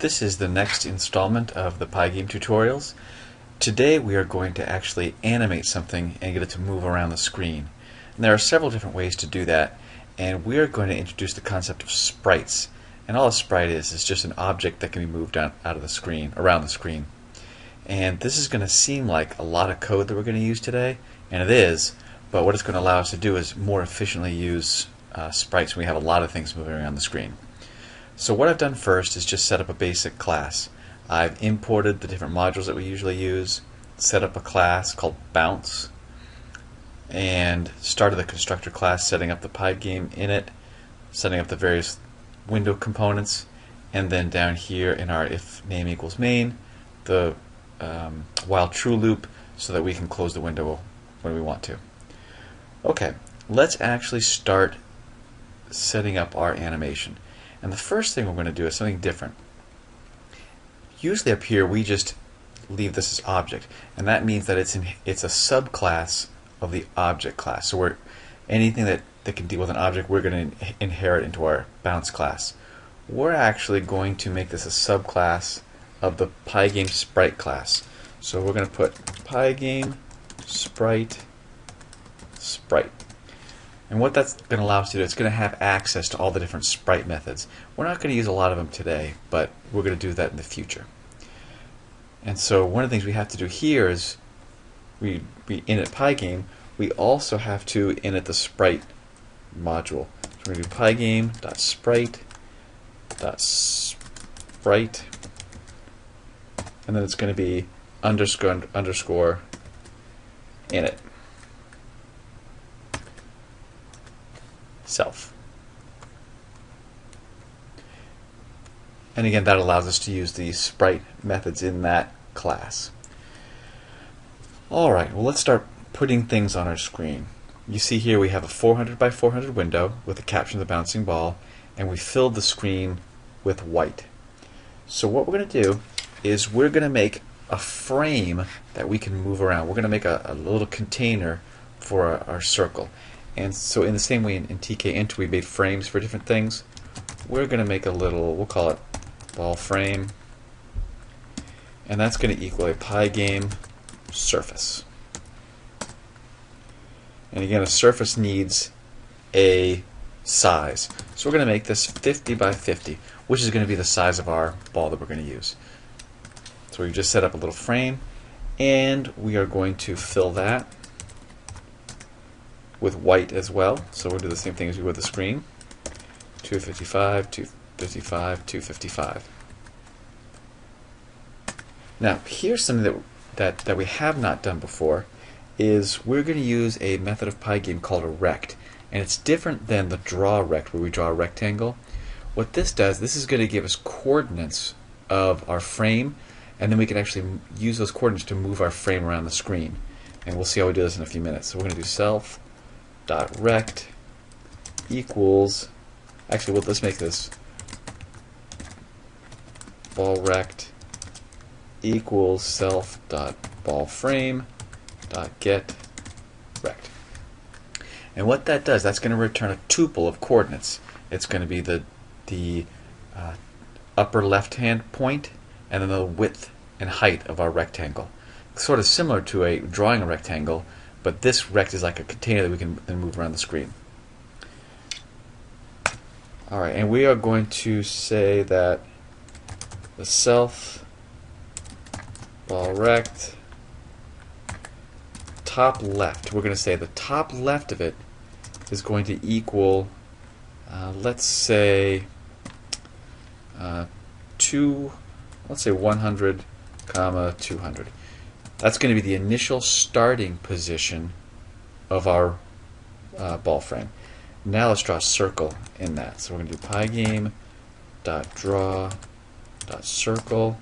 This is the next installment of the Pygame tutorials. Today we are going to actually animate something and get it to move around the screen. And there are several different ways to do that and we are going to introduce the concept of sprites. And all a sprite is is just an object that can be moved out, out of the screen, around the screen. And this is going to seem like a lot of code that we're going to use today, and it is, but what it's going to allow us to do is more efficiently use uh, sprites when we have a lot of things moving around the screen. So what I've done first is just set up a basic class. I've imported the different modules that we usually use, set up a class called bounce, and started the constructor class setting up the Pygame init, setting up the various window components, and then down here in our if name equals main, the um, while true loop so that we can close the window when we want to. Okay, let's actually start setting up our animation. And the first thing we're going to do is something different. Usually up here we just leave this as object, and that means that it's in, it's a subclass of the object class. So we're anything that, that can deal with an object we're going to inherit into our bounce class. We're actually going to make this a subclass of the Pygame sprite class. So we're going to put Pygame sprite sprite. And what that's going to allow us to do, it's going to have access to all the different sprite methods. We're not going to use a lot of them today, but we're going to do that in the future. And so one of the things we have to do here is we, we init pygame, we also have to init the sprite module. So we're going to do pygame.sprite dot sprite and then it's going to be underscore underscore init. Self. And again, that allows us to use the sprite methods in that class. Alright, well let's start putting things on our screen. You see here we have a 400 by 400 window with a caption of the bouncing ball, and we filled the screen with white. So what we're going to do is we're going to make a frame that we can move around. We're going to make a, a little container for our, our circle. And so in the same way in, in tkinter we made frames for different things, we're going to make a little, we'll call it ball frame, and that's going to equal a pygame surface. And again, a surface needs a size. So we're going to make this 50 by 50, which is going to be the size of our ball that we're going to use. So we've just set up a little frame, and we are going to fill that with white as well. So we'll do the same thing as we would the screen. 255, 255, 255. Now here's something that, that, that we have not done before is we're going to use a method of Pygame called a rect. And it's different than the draw rect where we draw a rectangle. What this does, this is going to give us coordinates of our frame and then we can actually use those coordinates to move our frame around the screen. And we'll see how we do this in a few minutes. So we're going to do self dot rect equals actually well let's make this ball rect equals self dot ball frame dot get rect. And what that does that's going to return a tuple of coordinates. It's going to be the the uh, upper left hand point and then the width and height of our rectangle. Sort of similar to a drawing a rectangle but this rect is like a container that we can then move around the screen. Alright, and we are going to say that the self ball rect top left, we're going to say the top left of it is going to equal, uh, let's say, uh, 2, let's say 100 comma 200. That's going to be the initial starting position of our uh, ball frame. Now let's draw a circle in that. So we're going to do pygame dot draw dot circle.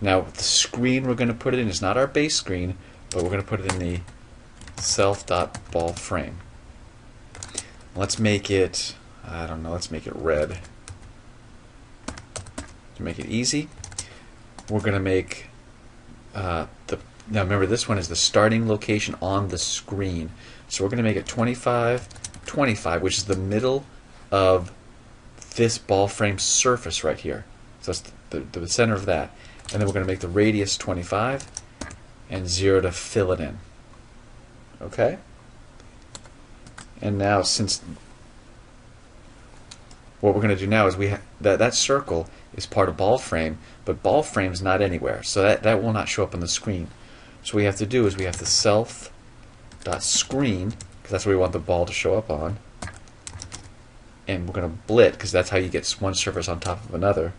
Now the screen we're going to put it in is not our base screen, but we're going to put it in the self dot ball frame. Let's make it I don't know. Let's make it red to make it easy. We're going to make uh, the now remember this one is the starting location on the screen. So we're going to make it 25, 25, which is the middle of this ball frame surface right here. So that's the, the center of that. And then we're going to make the radius 25 and 0 to fill it in. Okay? And now since what we're going to do now is we that that circle is part of ball frame, but ball frame's not anywhere, so that that will not show up on the screen. So what we have to do is we have to self dot screen because that's where we want the ball to show up on, and we're going to blit because that's how you get one surface on top of another.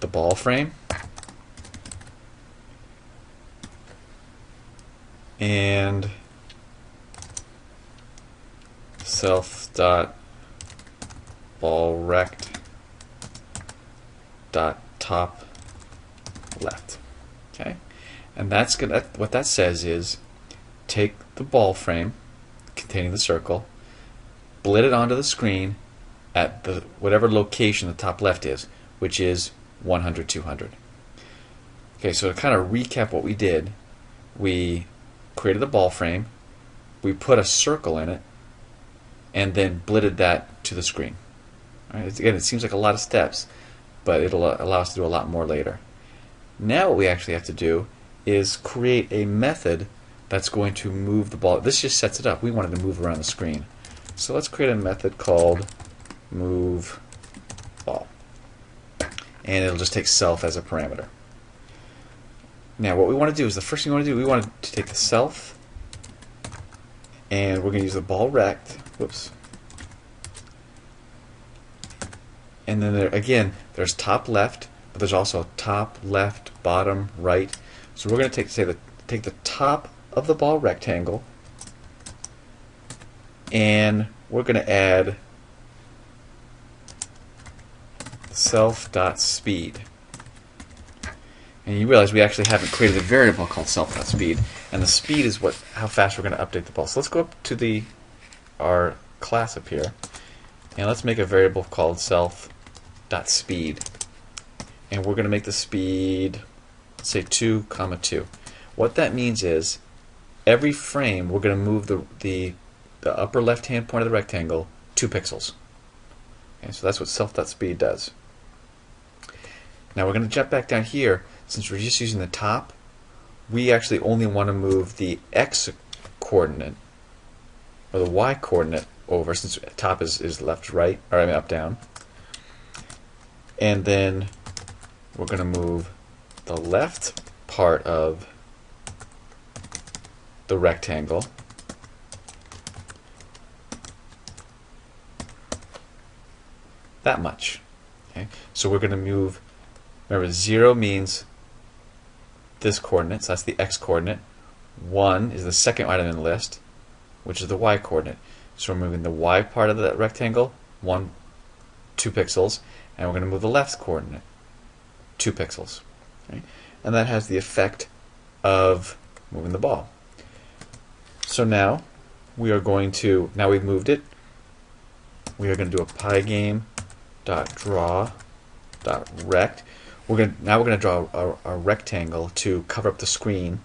The ball frame. And self dot ball rect dot top left. Okay, and that's. That, what that says is take the ball frame containing the circle, blit it onto the screen at the whatever location the top left is, which is 100, 200. Okay, so to kind of recap what we did, we created the ball frame, we put a circle in it, and then blitted that to the screen. Right? Again, it seems like a lot of steps, but it'll allow us to do a lot more later. Now what we actually have to do is create a method that's going to move the ball. This just sets it up. We wanted to move around the screen. So let's create a method called move ball. And it'll just take self as a parameter. Now what we want to do is the first thing we want to do, we want to take the self and we're going to use the ball rect. Whoops. And then there, again, there's top left, but there's also top, left, bottom, right. So we're going to take say the take the top of the ball rectangle and we're going to add self.speed. And you realize we actually haven't created a variable called self.speed, and the speed is what how fast we're going to update the ball. So let's go up to the our class up here, and let's make a variable called self.speed. And we're going to make the speed, say 2, comma 2. What that means is every frame we're going to move the, the, the upper left hand point of the rectangle 2 pixels. Okay, so that's what self.speed does. Now we're going to jump back down here. Since we're just using the top, we actually only want to move the x coordinate or the y coordinate over since top is, is left right or I mean up down and then we're going to move the left part of the rectangle. That much okay? So we're going to move remember 0 means this coordinate so that's the x coordinate. 1 is the second item in the list which is the y coordinate. So we're moving the y part of that rectangle, one, two pixels, and we're going to move the left coordinate, two pixels. Okay? And that has the effect of moving the ball. So now we are going to, now we've moved it, we are going to do a pygame dot draw dot rect. We're going to, now we're going to draw a, a rectangle to cover up the screen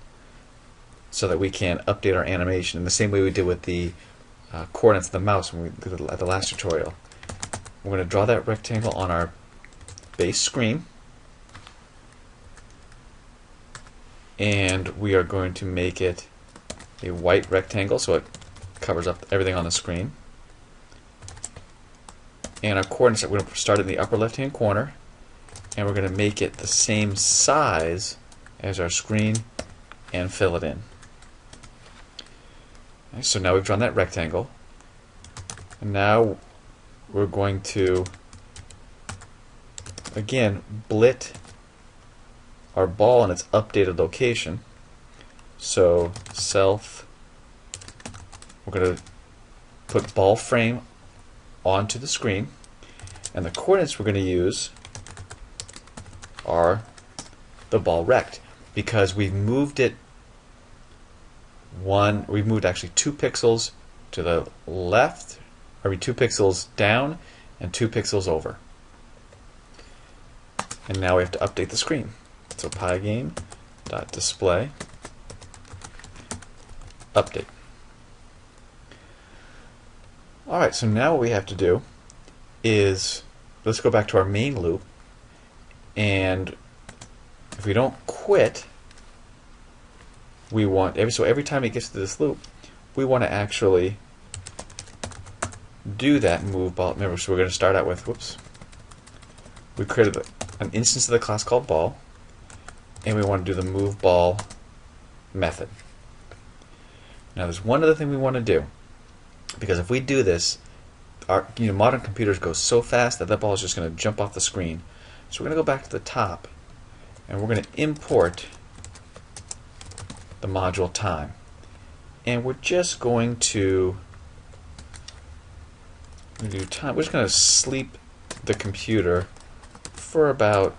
so that we can update our animation in the same way we did with the uh, coordinates of the mouse when we did at the last tutorial. We're going to draw that rectangle on our base screen and we are going to make it a white rectangle so it covers up everything on the screen. And our coordinates, we're going to start in the upper left hand corner and we're going to make it the same size as our screen and fill it in. So now we've drawn that rectangle. And now we're going to, again, blit our ball in its updated location. So self, we're going to put ball frame onto the screen. And the coordinates we're going to use are the ball rect because we've moved it one, we've moved actually two pixels to the left, or two pixels down and two pixels over. And now we have to update the screen. So pygame dot display update. Alright, so now what we have to do is let's go back to our main loop. And if we don't quit, we want every so every time it gets to this loop, we want to actually do that move ball. Remember, so we're going to start out with whoops. We created an instance of the class called ball, and we want to do the move ball method. Now, there's one other thing we want to do, because if we do this, our you know modern computers go so fast that that ball is just going to jump off the screen. So we're going to go back to the top, and we're going to import the module time, and we're just going to do time. We're just going to sleep the computer for about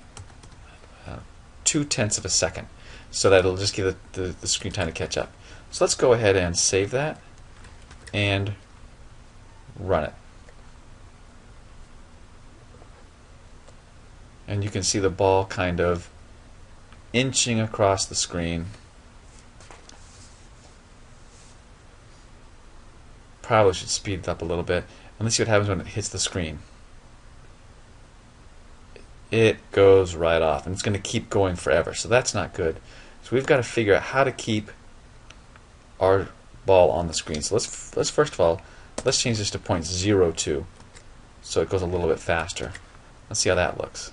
uh, two tenths of a second, so that it'll just give the, the, the screen time to catch up. So let's go ahead and save that and run it. And you can see the ball kind of inching across the screen. Probably should speed it up a little bit. Let's see what happens when it hits the screen. It goes right off, and it's going to keep going forever. So that's not good. So we've got to figure out how to keep our ball on the screen. So let's let's first of all let's change this to 0.02 so it goes a little bit faster. Let's see how that looks.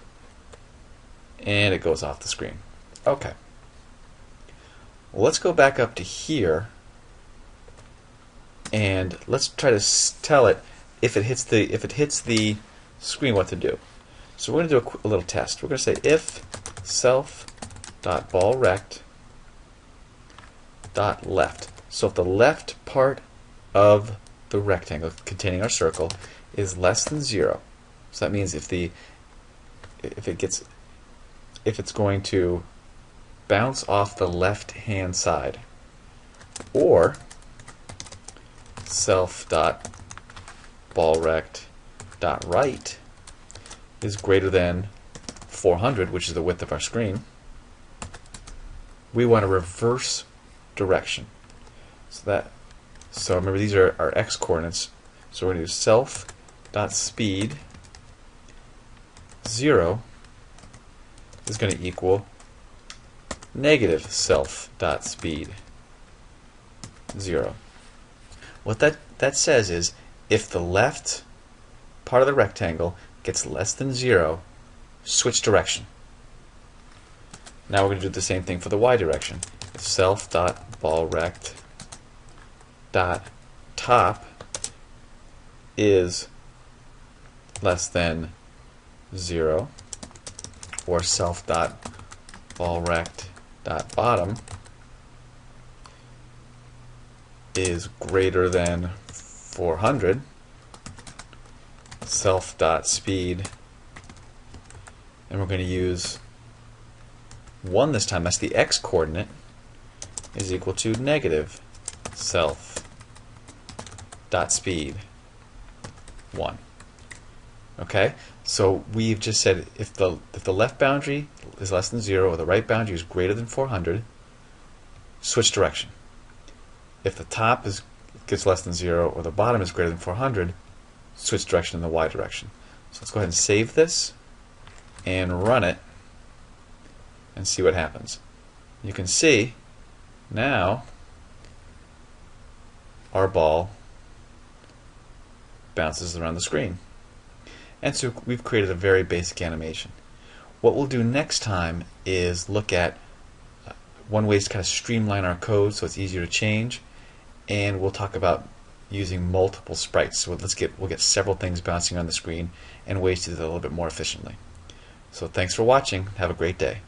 And it goes off the screen. Okay. Well, let's go back up to here and let's try to tell it if it hits the if it hits the screen what to do. So we're going to do a, a little test. We're going to say if self dot ball rect dot left. So if the left part of the rectangle containing our circle is less than zero, so that means if the if it gets if it's going to bounce off the left hand side or self dot ball rect dot right is greater than 400 which is the width of our screen. We want to reverse direction. So that so remember these are our x coordinates. So we're going to do self dot speed 0 is going to equal negative self dot speed 0 what that, that says is if the left part of the rectangle gets less than 0, switch direction. Now we're going to do the same thing for the y direction. Self dot ball rect dot top is less than 0 or self dot ball rect dot bottom is greater than 400 self dot speed. And we're going to use 1 this time. That's the x coordinate is equal to negative self dot speed 1 okay? So we've just said if the if the left boundary is less than 0 or the right boundary is greater than 400 switch direction. If the top is gets less than 0 or the bottom is greater than 400, switch direction in the y direction. So let's go ahead and save this and run it and see what happens. You can see now our ball bounces around the screen. And so we've created a very basic animation. What we'll do next time is look at uh, one way to kind of streamline our code so it's easier to change and we'll talk about using multiple sprites. So let's get we'll get several things bouncing on the screen and ways to do that a little bit more efficiently. So thanks for watching. Have a great day.